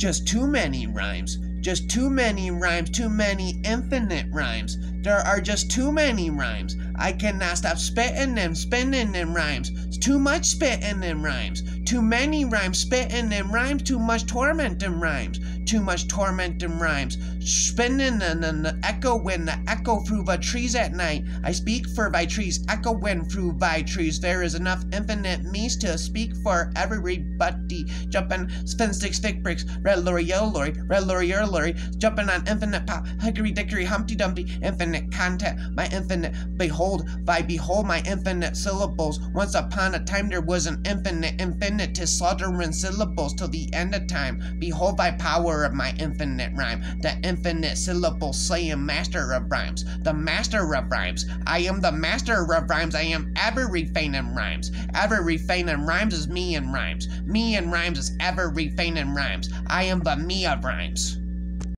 Just too many rhymes. Just too many rhymes, too many infinite rhymes. There are just too many rhymes. I cannot stop spitting them, spinning them rhymes. It's too much spitting them rhymes. Too many rhymes spitting them rhymes. Too much torment in rhymes. Too much torment in rhymes. Spinning and an echo when the echo through the trees at night. I speak for by trees, echoing through by trees. There is enough infinite means to speak for everybody. Jumping, spin sticks, thick bricks, red lorry, yellow lorry, red lorry, yellow lorry, jumping on infinite pop, hickory dickory, humpty dumpty, infinite content, my infinite, behold, by behold my infinite syllables. Once upon a time there was an infinite, infinitus, slaughtering syllables till the end of time. Behold thy power of my infinite rhyme, the infinite syllable slaying master of rhymes, the master of rhymes. I am the master of rhymes, I am everything in rhymes. Everything in rhymes is me in rhymes. Me in rhymes is everything in rhymes. I am the me of rhymes.